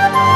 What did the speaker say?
Bye.